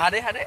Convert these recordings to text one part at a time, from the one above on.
हरे Hare.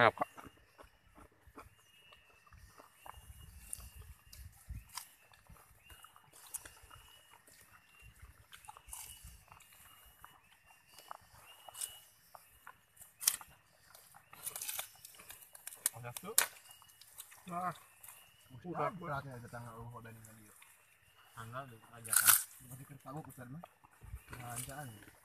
Ayo, Kak. Ada tuh. Nah, Udah, beratnya tetangga oh dan dengan dia. Tanggal deh ajakan. Masih kertamu pesan mah. Ada.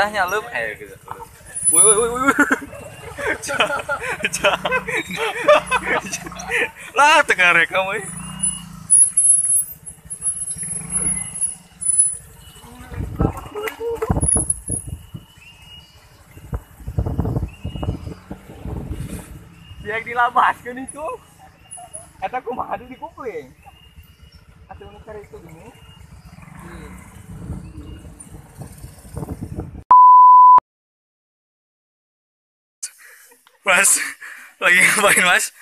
Getahnya lem eh gitu. Woi woi woi Lah tengah rekam woi. Biar dilabaskan itu. Eta kumaha di kupling. Atuh nu kare itu gini. Mas, lagi ngapain mas?